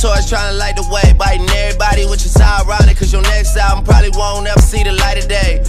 torch, trying to light the way. Biting everybody, which is ironic, cause your next album probably won't ever see the light of day.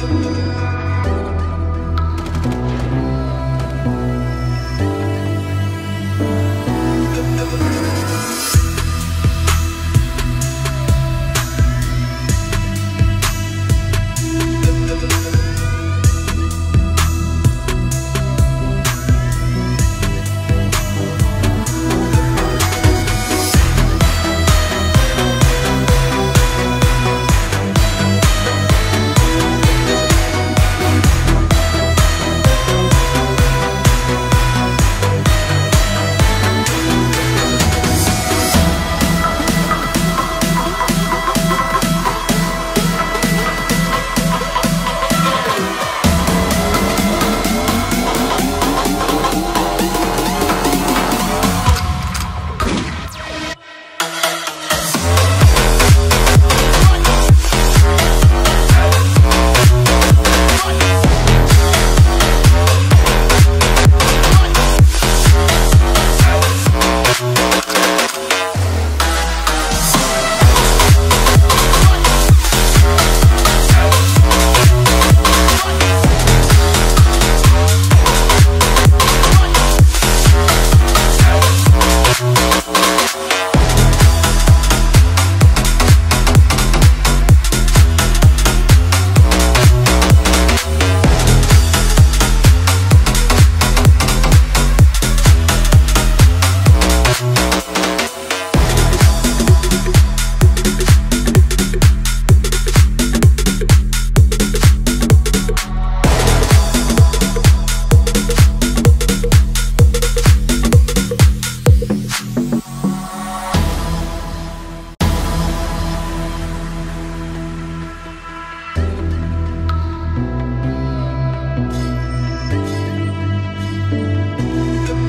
Música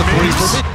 the three for me.